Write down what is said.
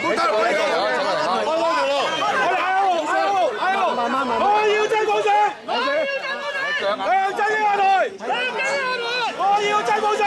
滚开！滚开！我开路路！开路！开路！慢慢慢慢。我要追公仔，我要挤公仔，我要挤公仔，我要挤公仔。